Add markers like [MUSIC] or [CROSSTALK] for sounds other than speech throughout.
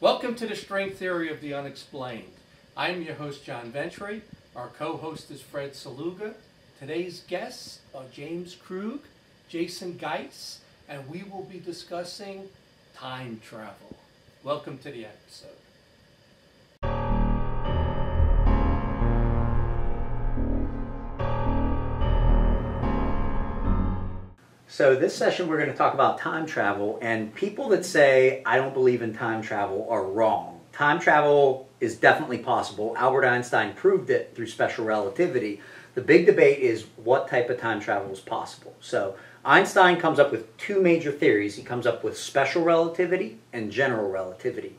Welcome to the String Theory of the Unexplained. I'm your host, John Ventre. Our co-host is Fred Saluga. Today's guests are James Krug, Jason Geis, and we will be discussing time travel. Welcome to the episode. So this session we're going to talk about time travel and people that say I don't believe in time travel are wrong. Time travel is definitely possible. Albert Einstein proved it through special relativity. The big debate is what type of time travel is possible. So Einstein comes up with two major theories. He comes up with special relativity and general relativity.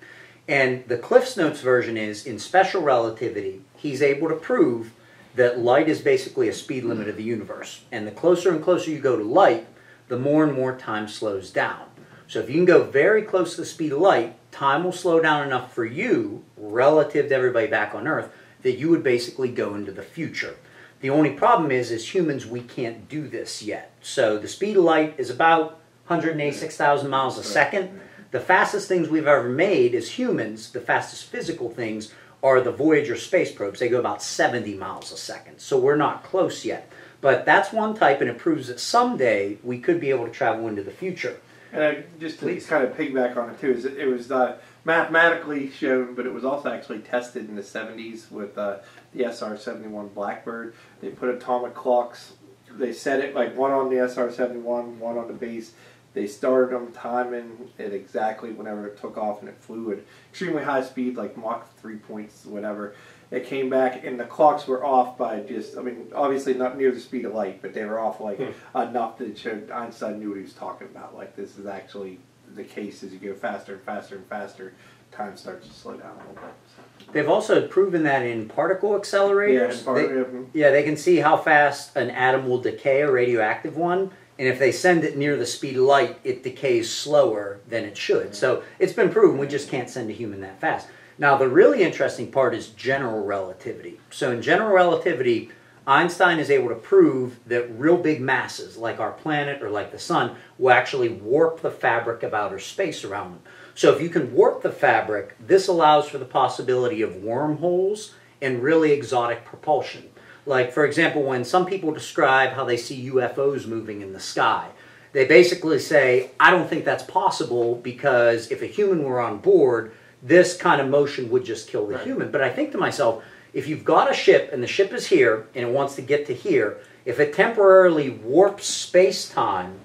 And the Cliff's Notes version is in special relativity, he's able to prove that light is basically a speed limit of the universe. And the closer and closer you go to light, the more and more time slows down. So if you can go very close to the speed of light, time will slow down enough for you, relative to everybody back on Earth, that you would basically go into the future. The only problem is, as humans, we can't do this yet. So the speed of light is about 186,000 miles a second. The fastest things we've ever made as humans, the fastest physical things, are the Voyager space probes. They go about 70 miles a second. So we're not close yet. But that's one type, and it proves that someday we could be able to travel into the future. And I, just to Please. kind of piggyback on it too, is it, it was uh, mathematically shown, but it was also actually tested in the 70s with uh, the SR-71 Blackbird. They put atomic clocks. They set it like one on the SR-71, one on the base. They started them timing it exactly whenever it took off, and it flew at extremely high speed, like Mach three points, whatever. It came back, and the clocks were off by just, I mean, obviously not near the speed of light, but they were off like enough that showed Einstein knew what he was talking about. Like this is actually the case as you go faster and faster and faster, time starts to slow down a little bit. They've also proven that in particle accelerators. and part- they- mhm. Yeah, they can see how fast an atom will decay, a radioactive one, and if they send it near the speed of light, it decays slower than it should. So it's been proven we just can't send a human that fast. Now, the really interesting part is general relativity. So, in general relativity, Einstein is able to prove that real big masses, like our planet or like the sun, will actually warp the fabric of outer space around them. So, if you can warp the fabric, this allows for the possibility of wormholes and really exotic propulsion. Like, for example, when some people describe how they see UFOs moving in the sky, they basically say, I don't think that's possible because if a human were on board, this kind of motion would just kill the Right. human. But I think to myself, if you've got a ship and the ship is here and it wants to get to here, if it temporarily warps space time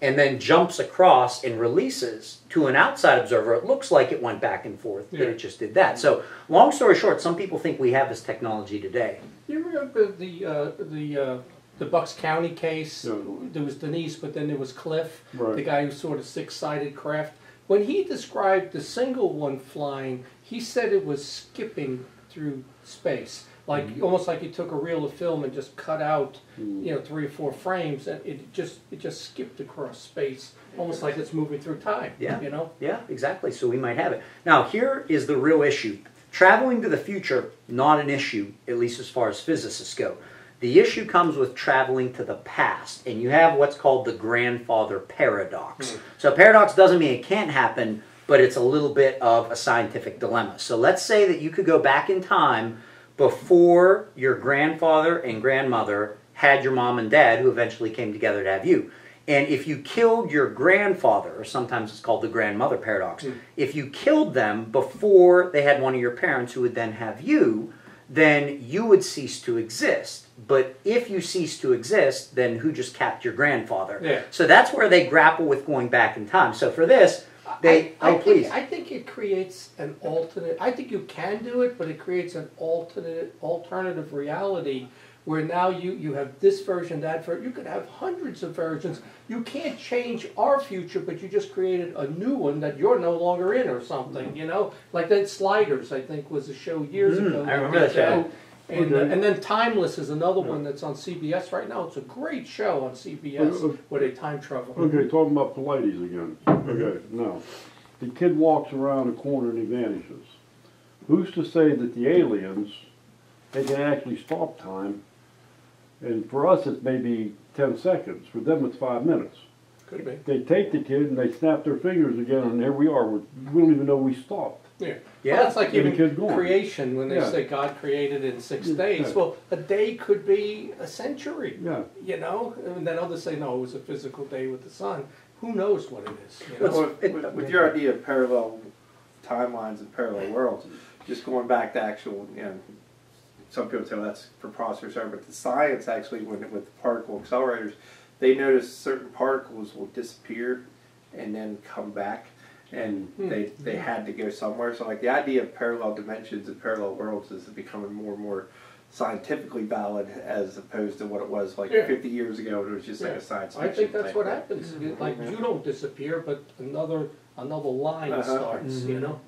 and then jumps across and releases to an outside observer, it looks like it went back and forth, that Yeah. it just did that. So, long story short, some people think we have this technology today. You remember the uh, the uh, the Bucks County case? Yeah. There was Denise, but then there was Cliff, Right. the guy who saw the six-sided craft. When he described the single one flying, he said it was skipping through space, like Mm-hmm. almost like he took a reel of film and just cut out, Mm. you know, three or four frames, and it just it just skipped across space, almost like it's moving through time. Yeah. you know. Yeah, exactly. So we might have it. Now, here is the real issue. Traveling to the future, not an issue, at least as far as physicists go. The issue comes with traveling to the past, and you have what's called the grandfather paradox. Hmm. So, paradox doesn't mean it can't happen, but it's a little bit of a scientific dilemma. So, let's say that you could go back in time before your grandfather and grandmother had your mom and dad, who eventually came together to have you. And if you killed your grandfather, or sometimes it's called the grandmother paradox, hmm. if you killed them before they had one of your parents who would then have you, then you would cease to exist. But if you cease to exist, then who just capped your grandfather? Yeah. So that's where they grapple with going back in time. So for this, they I, I oh think, please I think it creates an alternate. I think you can do it, but it creates an alternate alternative reality where now you you have this version, that version. You could have hundreds of versions. You can't change our future, but you just created a new one that you're no longer in, or something. You know, like that Sliders. I think was a show years Mm, ago. I remember that show. And, uh, Okay. and then Timeless is another one that's on CBS right now. It's a great show on CBS Uh, uh, where they time travel. Okay, talking about Pilates again. Okay, now, the kid walks around the corner and he vanishes. Who's to say that the aliens, they can actually stop time? And for us, it's maybe ten seconds. For them, it's five minutes. could be. They take the kid and they snap their fingers again, and there we are. We don't even know we stopped. Yeah. Yeah. Well, that's like even kid's creation when they Yeah. say God created in six Yeah. days. Well, a day could be a century. Yeah. You know, and then others say no, it was a physical day with the sun. Who knows what it is? You know? Well, with, it- with, with your idea of parallel timelines and parallel worlds, just going back to actual, you know, some people say well, that's preposterous, but the science actually, when with particle accelerators, they notice certain particles will disappear and then come back, and Hmm. they they had to go somewhere. So like the idea of parallel dimensions and parallel worlds is becoming more and more scientifically valid as opposed to what it was like Yeah. 50 years ago. When it was just like Yeah. a science fiction. I think that's type what thing. happens. Like Mhm. you don't disappear, but another another line Uh-huh. starts. You know.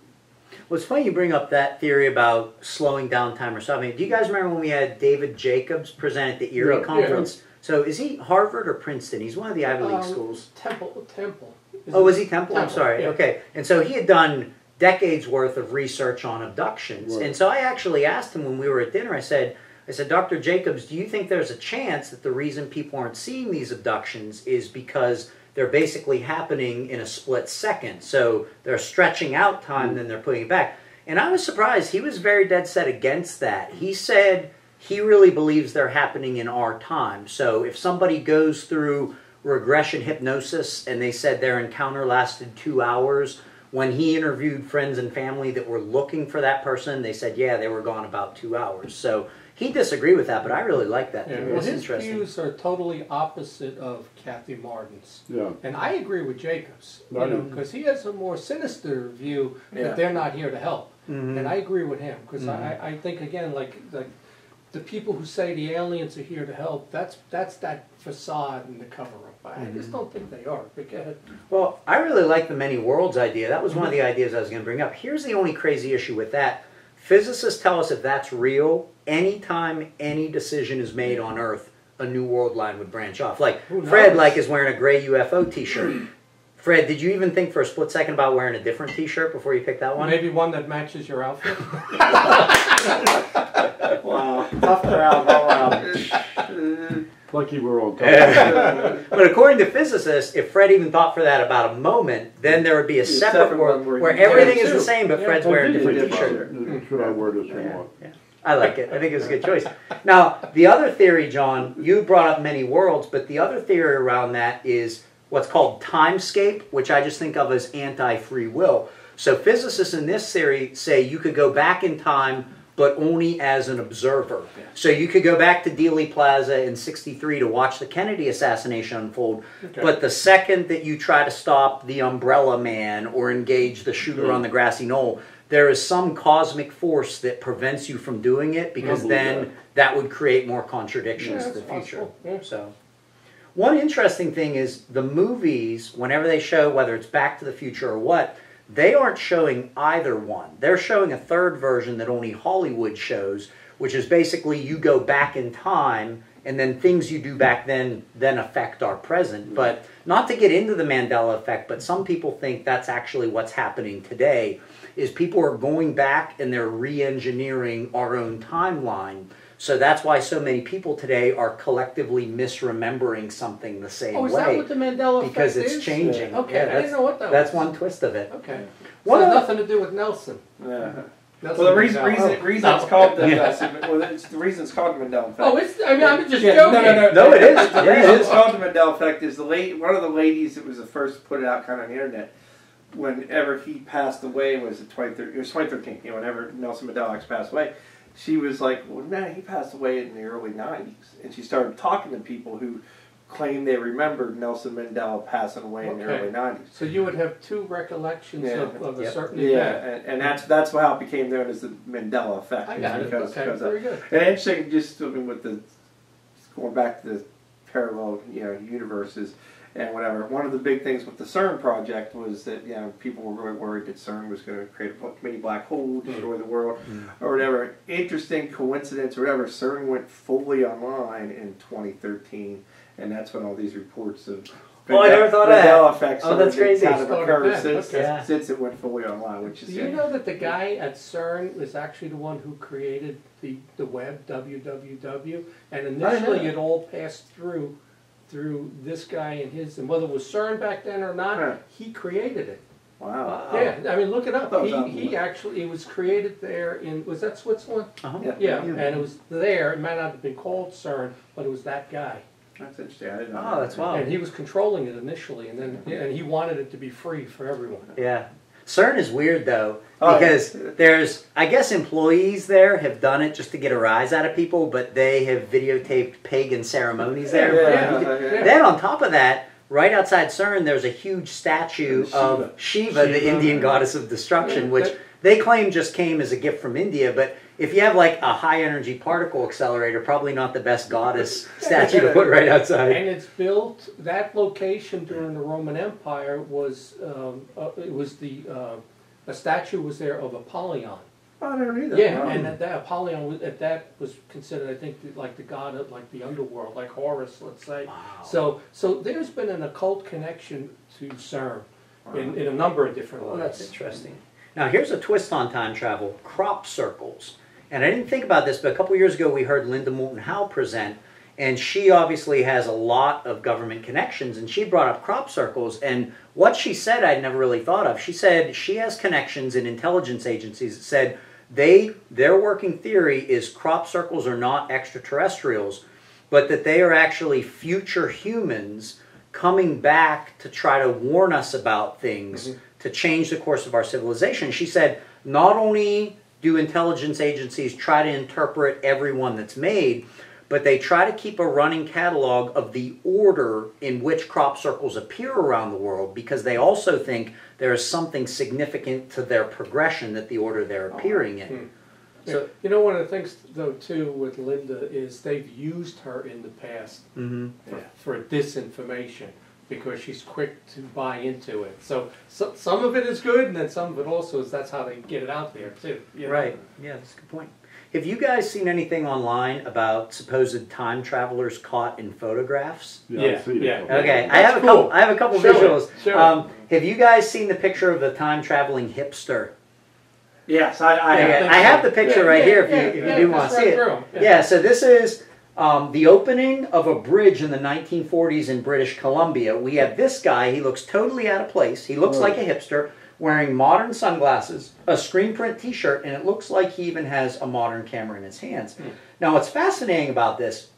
Well, it's funny you bring up that theory about slowing down time or something. Do you guys remember when we had David Jacobs present at the Erie Yeah. conference? So is he Harvard or Princeton? He's one of the Ivy League Um, schools. Temple, Temple. Oh, was he Temple? I'm sorry. yeah. Okay. And so he had done decades worth of research on abductions. Right. And so I actually asked him when we were at dinner, I said, I said, Dr. Jacobs, do you think there's a chance that the reason people aren't seeing these abductions is because they're basically happening in a split second? So they're stretching out time, then they're putting it back. And I was surprised. He was very dead set against that. He said he really believes they're happening in our time. So if somebody goes through regression hypnosis and they said their encounter lasted two hours, when he interviewed friends and family that were looking for that person, they said, yeah, they were gone about two hours. So he disagreed with that, but I really like that. Yeah, well, It's his interesting. views are totally opposite of Kathy Martin's. Yeah. And I agree with Jacobs, you I know, because he has a more sinister view Yeah. that they're not here to help. Mhm. And I agree with him, because Mhm. I, I think, again, like, like, the people who say the aliens are here to help, that's, that's that facade and the cover-up. I just Mm-hmm. don't think they are, but go ahead. Well, I really like the many worlds idea. That was one of the ideas I was going to bring up. Here's the only crazy issue with that. Physicists tell us if that's real, anytime any decision is made on Earth, a new world line would branch off. Like Fred, like is wearing a gray UFO T-shirt. Fred, did you even think for a split second about wearing a different T-shirt before you picked that one? Maybe one that matches your outfit? [LAUGHS] [LAUGHS] Wow, tough crowd all around. [LAUGHS] Lucky we're on top. [LAUGHS] but according to physicists, if Fred even thought for that about a moment, then there would be a separate, separate world where where everything Yeah, is the same, but Yeah. Fred's wearing a different T-shirt. Should I wear this or Yeah, yeah. I like it. I think it was a good choice. Now, the other theory, John, you brought up many worlds, but the other theory around that is what's called timescape, which I just think of as anti-free will. So physicists in this theory say you could go back in time, but only as an observer. So you could go back to Dealey Plaza in 63 to watch the Kennedy assassination unfold, Okay. but the second that you try to stop the umbrella man or engage the shooter on the grassy knoll, there is some cosmic force that prevents you from doing it because then that. that would create more contradictions Yeah, to the future. yeah. So, one interesting thing is the movies, whenever they show whether it's Back to the Future or what, they aren't showing either one. They're showing a third version that only Hollywood shows, which is basically you go back in time and then things you do back then then affect our present. Mm-hmm. But not to get into the Mandela effect, but some people think that's actually what's happening today is people are going back and they're re-engineering our own timeline. So that's why so many people today are collectively misremembering something the same Oh, is way that what the Mandela effect because it's is? changing. Okay, Yeah, I that's- didn't know what that That's was. one twist of it. Okay. One so it has nothing to do with Nelson. Yeah. Nelson Well, the reason, Mandela. reason, oh. reason No. it's called the [LAUGHS] Yeah. well, it's, the reason it's called the Mandela effect. Oh, it's. I mean, I'm just Yeah, joking. No, no, no. No, it is. The Yeah, reason it's called the Mandela effect is the late one of the ladies that was the first to put it out kind of on the internet. Whenever he passed away, was it 2013? It was 2013. You know, whenever Nelson Mandela passed away, she was like, "Well, man, he passed away in the early 90s," and she started talking to people who claimed they remembered Nelson Mandela passing away in the early 90s. So you would have two recollections Yeah. of, of a certain Yeah, event. and, and that's that's how it became known as the Mandela effect. I got it. Okay, because of- very good. and interesting, just I mean, with the going back to the parallel, you know, universes and whatever. One of the big things with the CERN project was that you know people were really worried that CERN was going to create a mini black hole, hmm. destroy the world, hmm. or whatever. Interesting coincidence, or whatever. CERN went fully online in 2013, and that's when all these reports of Oh, I never thought of that. Mandela effects Oh, that's crazy. kind of Started occurred since. Yeah. since it went fully online, which is Do you yeah. know that the guy at CERN is actually the one who created the, the web, www, and initially it all passed through through this guy and his, and whether it was CERN back then or Huh. not, he created it. Wow. Yeah, I mean, look it up. thought was He, he in- actually, it was created there in, was that Switzerland? Uh-huh. Yeah. Yeah, and it was there, it might not have been called CERN, but it was that guy. That's interesting. I didn't know. Oh, that's wild. And he was controlling it initially, and then, and he wanted it to be free for everyone. Yeah. CERN is weird though Oh, yeah. because there's I guess employees there have done it just to get a rise out of people, but they have videotaped pagan ceremonies there. Yeah, yeah. Then on top of that, right outside CERN, there's a huge statue Shiva. of Shiva, the Indian goddess of destruction, which they claim just came as a gift from India. But if you have like a high energy particle accelerator, probably not the best goddess statue to put right outside. And it's built, that location during the Roman Empire was, um, uh, it was the, uh, a statue was there of Apollyon. Oh, I don't either. Yeah, Wow. and at that Apollyon, was- at that was considered, I think, like the god of, like the underworld, like Horus, let's say. Wow. So, so there's been an occult connection to CERN in, in a number of different Well, that's interesting. Now, here's a twist on time travel crop circles. And I didn't think about this, but a couple years ago we heard Linda Moulton Howe present, and she obviously has a lot of government connections, and she brought up crop circles. And what she said, I'd never really thought of. She said she has connections in intelligence agencies that said they their working theory is crop circles are not extraterrestrials, but that they are actually future humans coming back to try to warn us about things mm-hmm. to change the course of our civilization. She said, not only do intelligence agencies try to interpret everyone that's made, but they try to keep a running catalog of the order in which crop circles appear around the world because they also think there is something significant to their progression that the order they're appearing in. So, you know, one of the things though too with Linda is they've used her in the past hmm for, for disinformation because she's quick to buy into it. So, so some of it is good, and then some of it also is that's how they get it out there too. you know? Right. Yeah, that's a good point. Have you guys seen anything online about supposed time travelers caught in photographs? Yeah, Yeah, I've seen yeah. Okay, times. I have a That's couple. cool. I have a couple Show it, visuals. show it. Um, have you guys seen the picture of the time traveling hipster? Yes, I. I, Okay, think I have the picture Yeah, right yeah, here if you yeah, if you yeah, do want to see it. through 'em, Yeah. so this is um, the opening of a bridge in the 1940s in British Columbia. We have this guy. He looks totally out of place. He looks Right. like a hipster, wearing modern sunglasses, a screen print T-shirt, and it looks like he even has a modern camera in his hands. Hmm. Now, what's fascinating about this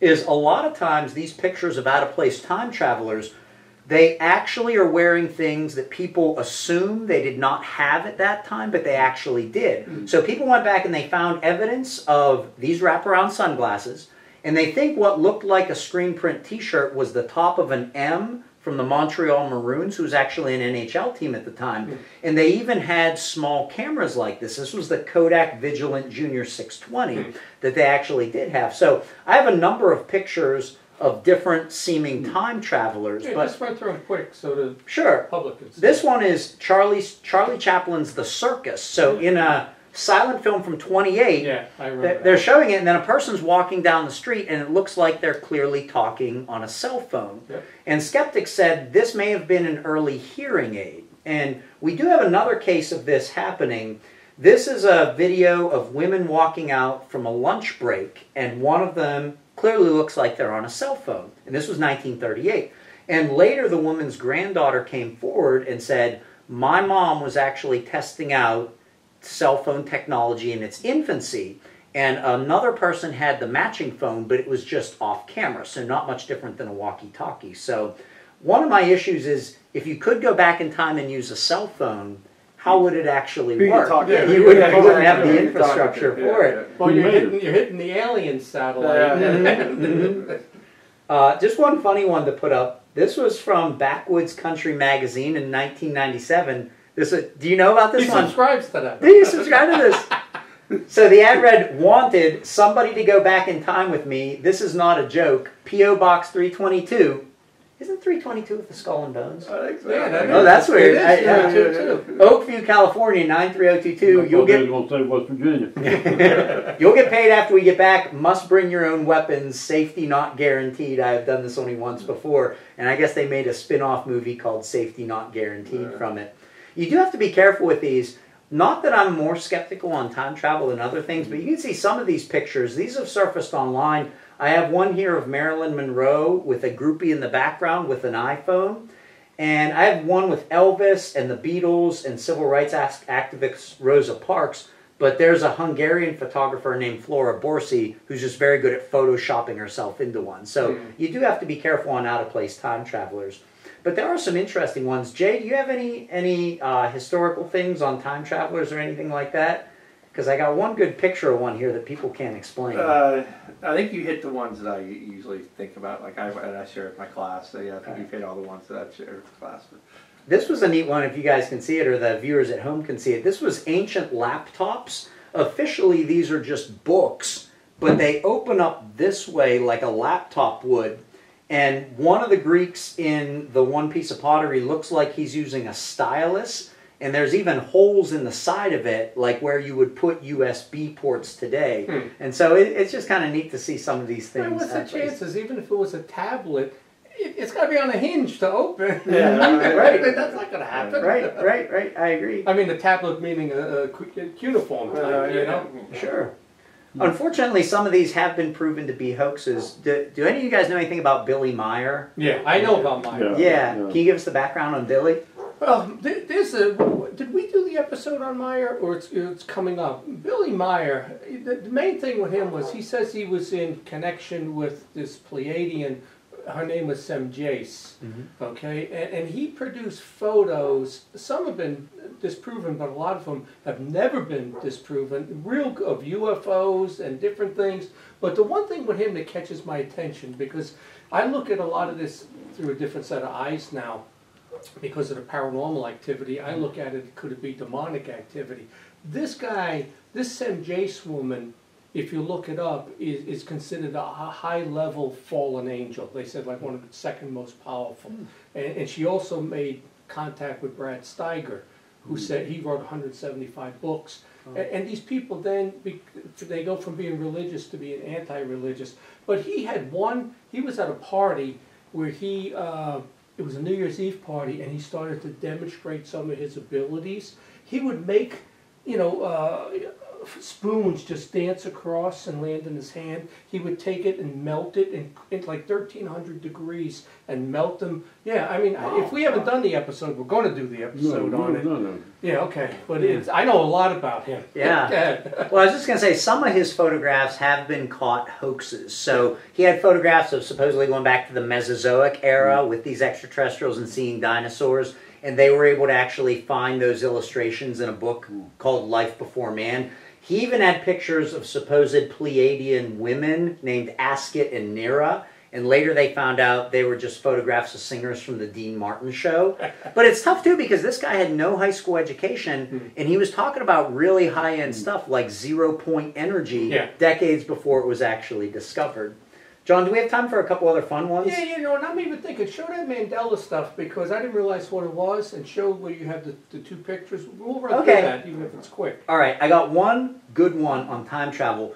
is a lot of times these pictures of out of place time travelers they actually are wearing things that people assume they did not have at that time, but they actually did. So people went back and they found evidence of these wraparound sunglasses, and they think what looked like a screen print T-shirt was the top of an M from the Montreal Maroons, who was actually an NHL team at the time. Hmm. And they even had small cameras like this. This was the Kodak Vigilant Junior 620 hmm. that they actually did have. So I have a number of pictures of different seeming hmm. time travelers, Yeah, but just run through them quick so the sure. public can see. This one is Charlie's Charlie Chaplin's The Circus. So in a silent film from 28, Yeah, I remember. they're, that. showing it, and then a person's walking down the street, and it looks like they're clearly talking on a cell phone. Yep. And skeptics said this may have been an early hearing aid. And we do have another case of this happening. This is a video of women walking out from a lunch break, and one of them clearly looks like they're on a cell phone. And this was 1938. And later, the woman's granddaughter came forward and said, My mom was actually testing out cell phone technology in its infancy. And another person had the matching phone, but it was just off camera, so not much different than a walkie talkie. So, one of my issues is if you could go back in time and use a cell phone, how would it actually Who you work? talk- yeah, you wouldn't, you you wouldn't have the who you talk infrastructure to, for yeah, it. Well, you're hitting, you're hitting the alien satellite. [LAUGHS] [LAUGHS] Uh, just one funny one to put up. This was from Backwoods Country Magazine in 1997. This is, do you know about he this one? subscribes to that. Do you subscribe to this? So the ad read, wanted somebody to go back in time with me. This is not a joke. P.O. Box 322. Isn't 322 with the skull and bones? I think so. Yeah, that Oh, that's weird. It is, I- yeah, yeah. too, too. Oakview, California, 93022. You'll thought they get gonna say West Virginia. [LAUGHS] [LAUGHS] You'll get paid after we get back. Must bring your own weapons. Safety not guaranteed. I have done this only once before, and I guess they made a spin-off movie called Safety Not Guaranteed Yeah. from it. You do have to be careful with these. Not that I'm more skeptical on time travel than other things, but you can see some of these pictures. These have surfaced online I have one here of Marilyn Monroe with a groupie in the background with an iPhone. And I have one with Elvis and the Beatles and civil rights act- activist Rosa Parks. But there's a Hungarian photographer named Flora Borsi who's just very good at photoshopping herself into one. So Hmm. you do have to be careful on out of place time travelers. But there are some interesting ones. Jay, do you have any any uh, historical things on time travelers or anything like that? Because I got one good picture of one here that people can't explain. Uh, I think you hit the ones that I usually think about. Like I, and I share with my class. So yeah, I think you've hit all the ones that I've shared with the class. This was a neat one if you guys can see it or the viewers at home can see it. This was ancient laptops. Officially, these are just books, but they open up this way like a laptop would. And one of the Greeks in the one piece of pottery looks like he's using a stylus. And there's even holes in the side of it, like where you would put USB ports today. Hmm. And so it, it's just kind of neat to see some of these things. Man, what's the chances? Even if it was a tablet, it, it's got to be on a hinge to open. [LAUGHS] Yeah. [LAUGHS] right. That's not going to happen. Right, right, right. I agree. I mean, the tablet meaning a, a a cuneiform type, Uh, you know. Sure. Hmm. Unfortunately, some of these have been proven to be hoaxes. Do, do any of you guys know anything about Billy Meier? Yeah, I know about Meier. Yeah. Yeah. yeah. Can you give us the background on Billy? Well, there- there's a. Did we do the episode on Meier, or it's it's coming up? Billy Meier. The, the main thing with him was he says he was in connection with this Pleiadian. Her name was Semjase. Mm-hmm. Okay, and, and he produced photos. Some have been disproven, but a lot of them have never been disproven. Real of UFOs and different things. But the one thing with him that catches my attention because I look at a lot of this through a different set of eyes now because of the paranormal activity. I mm-hmm. look at it, could it be demonic activity? This guy, this Semjase woman, if you look it up, is, is considered a high level fallen angel. They said like one of the second most powerful. Hmm. And, and she also made contact with Brad Steiger, who said he wrote 175 books. And, and these people then, they go from being religious to being anti-religious. But he had one, he was at a party where he, uh, it was a New Year's Eve party, and he started to demonstrate some of his abilities. He would make, you know, uh, spoons just dance across and land in his hand. He would take it and melt it in, in like 1300 degrees and melt them. Yeah, I mean, if we haven't done the episode, we're going to do the episode no, on it. no, no. Yeah, okay, but it's, I know a lot about him. Yeah. [LAUGHS] Yeah. Well, I was just going to say, some of his photographs have been caught hoaxes. So he had photographs of supposedly going back to the Mesozoic era mm-hmm. with these extraterrestrials and seeing dinosaurs. And they were able to actually find those illustrations in a book mm. called Life Before Man. He even had pictures of supposed Pleiadian women named Asket and Nera. And later they found out they were just photographs of singers from the Dean Martin show. [LAUGHS] But it's tough too because this guy had no high school education hmm. and he was talking about really high end hmm. stuff like zero point energy Yeah. decades before it was actually discovered. John, do we have time for a couple other fun ones? Yeah, you know, and I'm even thinking, show that Mandela stuff because I didn't realize what it was, and show where you have the, the two pictures. We'll run Okay. through that, even if it's quick. All right, I got one good one on time travel.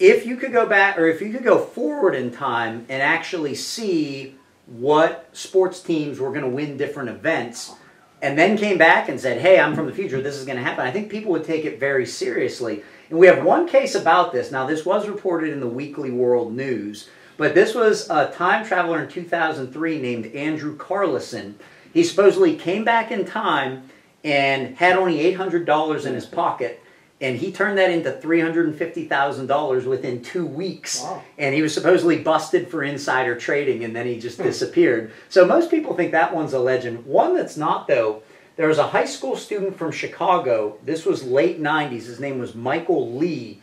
If you could go back, or if you could go forward in time and actually see what sports teams were going to win different events, and then came back and said, "Hey, I'm from the future. This is going to happen," I think people would take it very seriously. And we have one case about this. Now, this was reported in the Weekly World News, but this was a time traveler in 2003 named Andrew Carlssin. He supposedly came back in time and had only $800 in his pocket and he turned that into $350,000 within two weeks. Wow. And he was supposedly busted for insider trading and then he just hmm. disappeared. So most people think that one's a legend. One that's not, though, there was a high school student from Chicago. This was late 90s. His name was Michael Lee.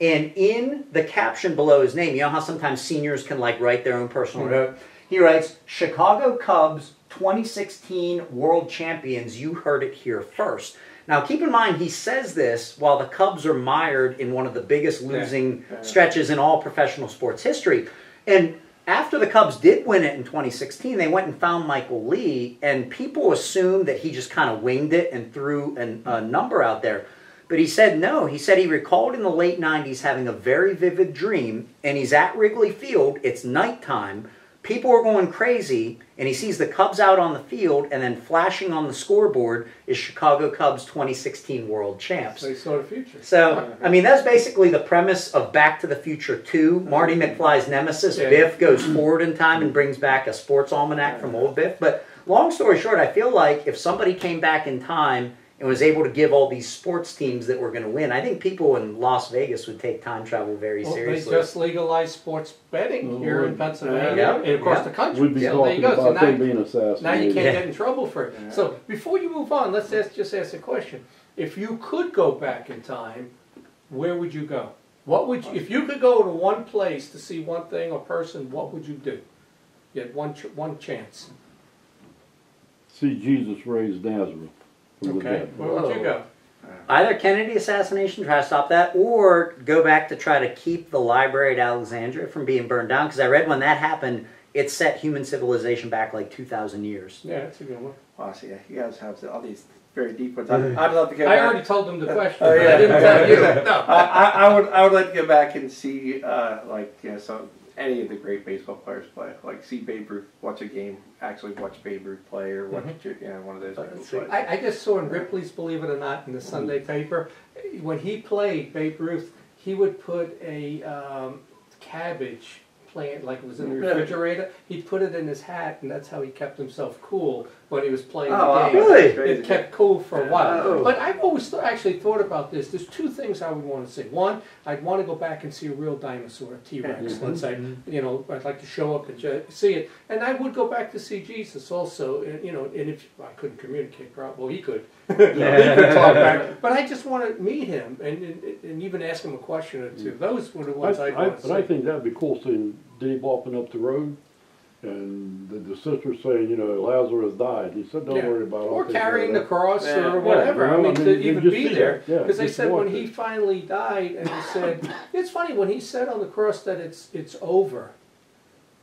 And in the caption below his name, you know how sometimes seniors can like write their own personal note? He writes, Chicago Cubs 2016 World Champions, you heard it here first. Now keep in mind, he says this while the Cubs are mired in one of the biggest losing Yeah. stretches in all professional sports history. And after the Cubs did win it in 2016, they went and found Michael Lee, and people assumed that he just kind of winged it and threw an, a number out there. But he said no. He said he recalled in the late 90s having a very vivid dream, and he's at Wrigley Field. It's nighttime, people are going crazy, and he sees the Cubs out on the field, and then flashing on the scoreboard is Chicago Cubs 2016 World Champs. So he saw the future. So, I mean, that's basically the premise of Back to the Future 2. Marty mm-hmm. McFly's nemesis, Yeah. Biff, goes mm-hmm. forward in time and brings back a sports almanac from old Biff. But long story short, I feel like if somebody came back in time and was able to give all these sports teams that were going to win, I think people in Las Vegas would take time travel very Well, they seriously. just legalized sports betting mm-hmm. here in. Pennsylvania Yeah. and across Yeah. the country. We'd be so there talking you go. So about now, them being assassinated. now you can't Yeah. get in trouble for it. So before you move on, let's ask, just ask a question. If you could go back in time, where would you go? What would you, if you could go to one place to see one thing or person? What would you do? You had one ch- one chance. See Jesus raised Lazarus from the Okay, dead. where would you go? Either Kennedy assassination, try to stop that, or go back to try to keep the library at Alexandria from being burned down. Because I read when that happened, it set human civilization back like 2,000 years. Yeah, that's a good one. Wow, so yeah, you guys have all these very deep ones. I'd, I'd love to go I back. already told them the question. Oh, but yeah. I didn't tell you. [LAUGHS] No. I, I, I would I would like to go back and see uh, like you know some any of the great baseball players play. Like see Babe Ruth, watch a game, actually watch Babe Ruth play, or watch mm-hmm. you know one of those uh, people see. I, I just saw in Ripley's Believe It or Not in the Sunday mm-hmm. paper, when he played Babe Ruth, he would put a um, cabbage plant, like it was in the Yeah. refrigerator, he'd put it in his hat, and that's how he kept himself cool when he was playing Oh, the wow. game. Really? It Crazy. kept cool for a while. Oh. But I've always th- actually thought about this. There's two things I would want to see. One, I'd want to go back and see a real dinosaur, a T-Rex, let's mm-hmm. say. Mm-hmm. You know, I'd like to show up and ju- see it. And I would go back to see Jesus also. And, you know, and if I couldn't communicate, probably well, he could. [LAUGHS] he could talk back. But I just want to meet him and, and, and even ask him a question or two. Mm. Those were the ones I, I, would want to but I think that'd be cool seeing Dave walking up the road and the, the sister saying, you know, Lazarus died. He said, don't Yeah. worry about it. I'll Or take care of carrying the cross Yeah. or whatever. Yeah, I you know, mean, I mean, to even be there. that. Yeah, Because they said when watch he finally died, and he said, [LAUGHS] it's funny when he said on the cross that it's it's over.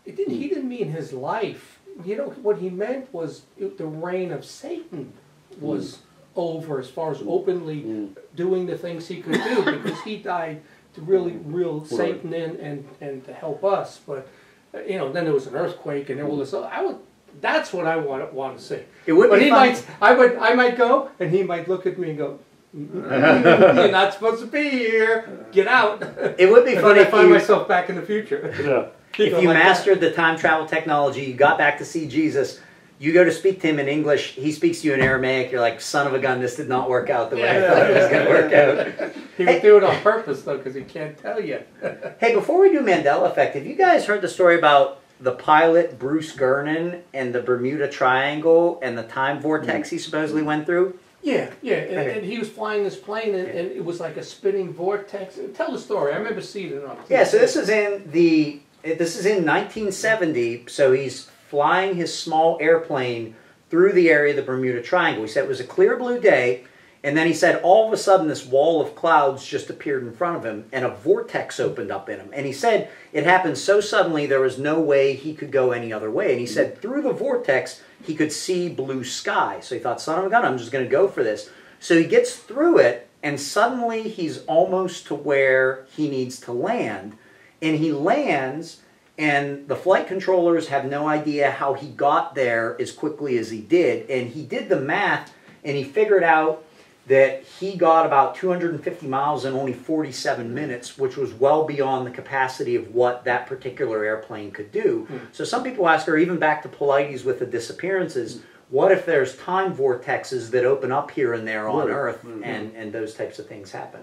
It didn't. He hmm. didn't mean his life. You know what he meant was it, the reign of Satan hmm. was over as far as hmm. openly Mm. doing the things he could do because he died to really reel Satan in and and to help us. But uh, you know, then there was an earthquake and all this. I would. That's what I want want to see. It would But be he fun. might, I would, I might go, and he might look at me and go, "Mm, "You're not supposed to be here. Get out." It would be And funny then I find you, myself back in the future. Yeah. [LAUGHS] if you like that. mastered the time travel technology, you got back to see Jesus, you go to speak to him in English, he speaks to you in Aramaic, you're like, son of a gun, this did not work out the way I thought it was going to work out. [LAUGHS] He would do it on purpose though, because he can't tell you. [LAUGHS] Hey, before we do Mandela Effect, have you guys heard the story about the pilot Bruce Gernon and the Bermuda Triangle and the time vortex he supposedly went through? Yeah, yeah, and, Okay. and he was flying this plane, and, and it was like a spinning vortex. Tell the story. I remember seeing it on. TV. Yeah, so this is in the this is in 1970. So he's flying his small airplane through the area of the Bermuda Triangle. He said it was a clear blue day, and then he said all of a sudden this wall of clouds just appeared in front of him, and a vortex opened up in him. And he said it happened so suddenly there was no way he could go any other way. And he said through the vortex he could see blue sky. So he thought, son of a gun, I'm just going to go for this. So he gets through it, and suddenly he's almost to where he needs to land. And he lands, and the flight controllers have no idea how he got there as quickly as he did. And he did the math, and he figured out that he got about 250 miles in only 47 minutes, which was well beyond the capacity of what that particular airplane could do. So some people ask or even back to Polites with the disappearances, what if there's time vortexes that open up here and there on Right. Earth, and, and those types of things happen?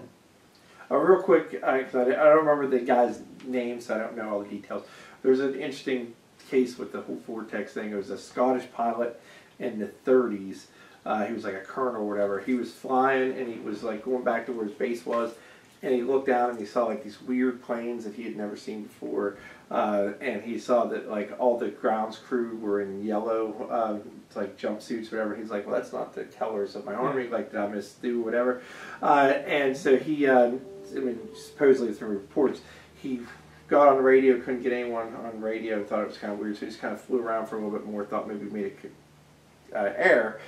Uh, real quick, I, I don't remember the guy's name, so I don't know all the details. There's an interesting case with the whole vortex thing. It was a Scottish pilot in the 30s. Uh, he was like a colonel or whatever. He was flying and he was like going back to where his base was, and he looked down and he saw like these weird planes that he had never seen before. Uh, and he saw that like all the grounds crew were in yellow, um, like jumpsuits, or whatever. He's like, well, that's not the colors of my army. Like, did I misdo whatever? Uh, and so he, uh, I mean, supposedly through reports, he got on the radio, couldn't get anyone on radio, thought it was kind of weird, so he just kind of flew around for a little bit more, thought maybe made a uh, air,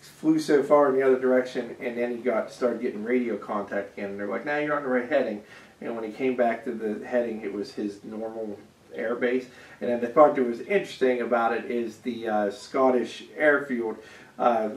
flew so far in the other direction, and then he got started getting radio contact again. And they're like, "Now you're on the right heading." And when he came back to the heading, it was his normal air base. And then the part that was interesting about it is the uh, Scottish airfield. Uh,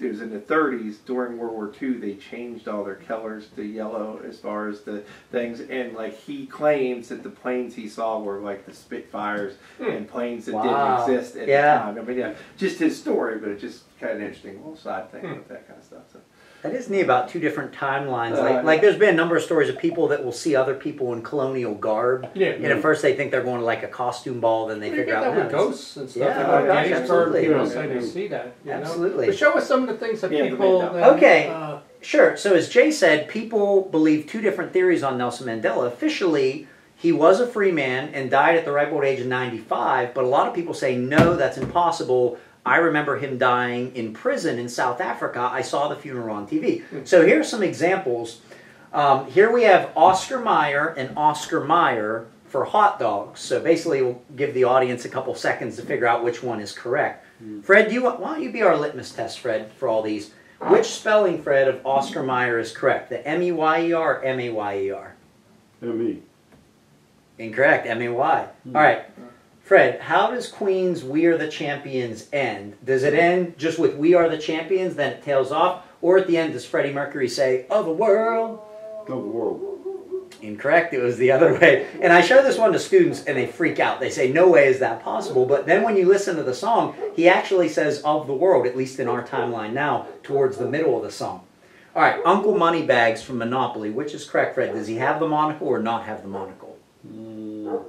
it was in the 30s during World War II. They changed all their colors to yellow as far as the things, and like he claims that the planes he saw were like the Spitfires and planes that Wow. didn't exist at Yeah. the time. I mean, yeah, just his story, but it's just kind of interesting little side thing Hmm. with that kind of stuff. So. That is neat about two different timelines. Uh, Like, like there's been a number of stories of people that will see other people in colonial garb, Yeah. and at first they think they're going to like a costume ball, then they You figure out that no, with ghosts and stuff. Yeah, and oh gosh, absolutely. people Yeah. say they see that. You Know? Absolutely. But show us some of the things that Yeah, the people. Mandela. That, Okay. Uh, Sure. So as Jay said, people believe two different theories on Nelson Mandela. Officially, he was a free man and died at the ripe old age of 95, but a lot of people say no, that's impossible. I remember him dying in prison in South Africa. I saw the funeral on TV. Hmm. So here are some examples. Um, here we have Oscar Mayer and Oscar Mayer for hot dogs. So basically, we'll give the audience a couple seconds to figure out which one is correct. Hmm. Fred, do you why don't you be our litmus test, Fred, for all these? Which spelling, Fred, of Oscar Mayer is correct? The M E Y E R or M A Y E R? M.E. Incorrect, M A Y. Hmm. All right. Fred, how does Queen's We Are the Champions end? Does it end just with We Are the Champions, then it tails off? Or at the end, does Freddie Mercury say, Oh, the world? of the world. Incorrect. It was the other way. And I show this one to students and they freak out. They say, No way is that possible. But then when you listen to the song, he actually says, Of the world, at least in our timeline now, towards the middle of the song. All right, Uncle Moneybags from Monopoly. Which is correct, Fred? Does he have the monocle or not have the monocle? Mm,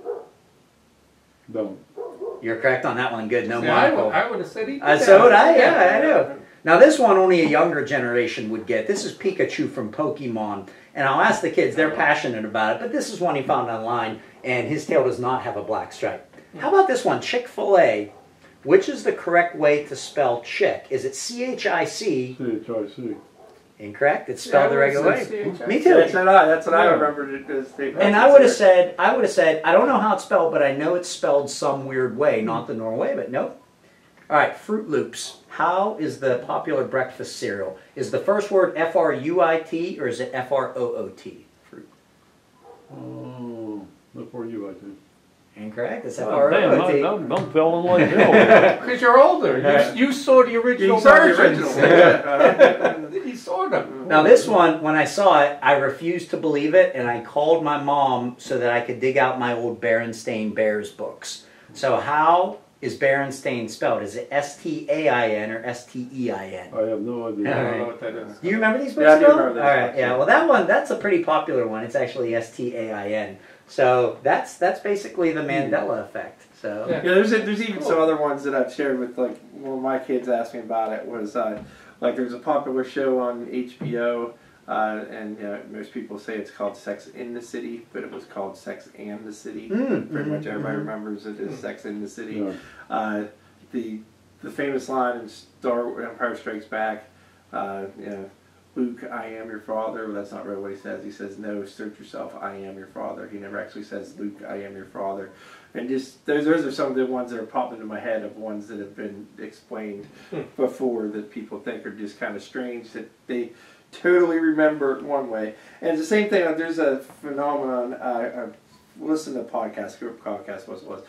You're correct on that one. Good. No see, I would, I would have said he. Uh, so would I. Yeah, I know. Now this one only a younger generation would get. This is Pikachu from Pokemon, and I'll ask the kids. They're passionate about it, but this is one he found online, and his tail does not have a black stripe. How about this one, Chick Fil A? Which is the correct way to spell chick? Is it C H I C? C-H-I-C. Incorrect. It's spelled the Yeah, regular way. it's- Me too. that's what I, that's what I remembered it as. And I would have said, I would have said, I don't know how it's spelled, but I know it's spelled some weird way, not the normal way, but nope. All right, Fruit Loops. How is the popular breakfast cereal? Is the first word F R U I T or is it F R O O T? Fruit. Oh, look for you, I think. Incorrect. It's F Oh, R damn, O O I, T. I'm, I'm feeling like hell. Because you're older. Yeah. You, you saw the original You saw versions. original. you saw them. Now this one, when I saw it, I refused to believe it, and I called my mom so that I could dig out my old Berenstain Bears books. So how is Berenstain spelled? Is it S T A I N or S T E I N? I have no idea. I don't know what that is. Do you remember these books? Yeah, I do remember All right, books, yeah. yeah. Well, that one that's a pretty popular one. It's actually S T A I N. So that's that's basically the Mandela effect. So Yeah. Yeah, there's there's even some other ones that I've shared with like one of my kids asked me about it was uh, like there's a popular show on HBO uh, and you know, most people say it's called Sex in the City, but it was called Sex and the City. Mm, Pretty mhm, much everybody mhm. remembers it as Sex in the City. Yeah. Uh, the the famous line in Star Empire Strikes Back, uh, you know, Luke, I am your father. Well, that's not really what he says. He says, No, search yourself. I am your father. He never actually says, Luke, I am your father. And just those those are some of the ones that are popping into my head of ones that have been explained Hmm. before that people think are just kind of strange that they totally remember it one way. And it's the same thing. There's a phenomenon. Uh, I listened to a podcast, group podcast, what it was,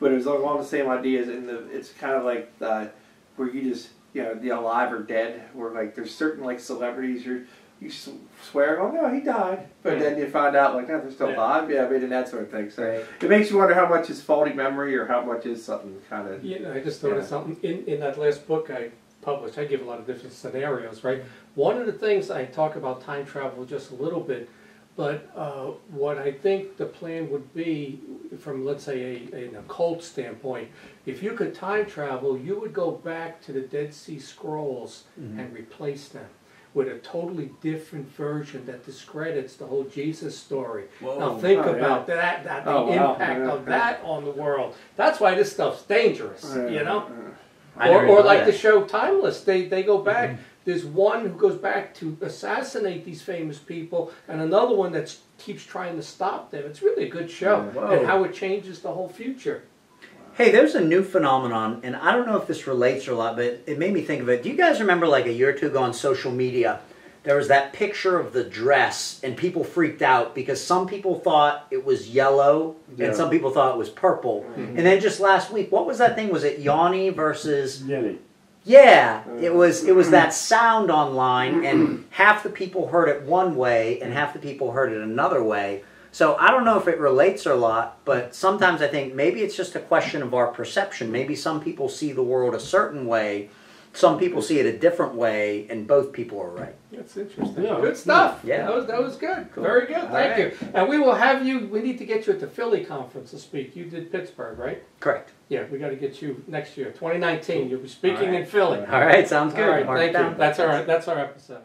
but it was along the same ideas. And the it's kind of like uh, where you just you know the alive or dead. Where like there's certain like celebrities you're. You s- swear, oh no, he died, but then you find out like, no, they're still Yeah. alive. Yeah, I mean, and that sort of thing. So Right. it makes you wonder how much is faulty memory or how much is something kind of. You know, I just noticed Yeah. something in, in that last book I published. I give a lot of different scenarios, right? One of the things I talk about time travel just a little bit, but uh, what I think the plan would be, from let's say a, an occult standpoint, if you could time travel, you would go back to the Dead Sea Scrolls and replace them with a totally different version that discredits the whole Jesus story. Now think Oh, yeah. about that, that the Oh, wow. impact Yeah, of yeah. that on the world. That's why this stuff's dangerous, you know. I Or, or like that. the show Timeless, they they go back. There's one who goes back to assassinate these famous people, and another one that keeps trying to stop them. It's really a good show, mm, Whoa. and how it changes the whole future. Hey, there's a new phenomenon, and I don't know if this relates or a lot, but it made me think of it. Do you guys remember like a year or two ago on social media, there was that picture of the dress, and people freaked out because some people thought it was yellow Yeah. and some people thought it was purple. Mm-hmm. And then just last week, what was that thing? Was it Yanni versus? Jenny. Yeah, it uh, was. It was mm-hmm. that sound online, and mm-hmm. half the people heard it one way, and half the people heard it another way. So I don't know if it relates or not, but sometimes I think maybe it's just a question of our perception. Maybe some people see the world a certain way, some people see it a different way, and both people are right. That's interesting. Yeah. Good stuff. Yeah. That was, that was good. Cool. Very good. All Thank right. you. And we will have you, we need to get you at the Philly conference to speak. You did Pittsburgh, right? Correct. Yeah, we got to get you next year, 2019. You'll be speaking All right. in Philly. All right, sounds good. All right, Mark it thank you. That's all right. That's our episode.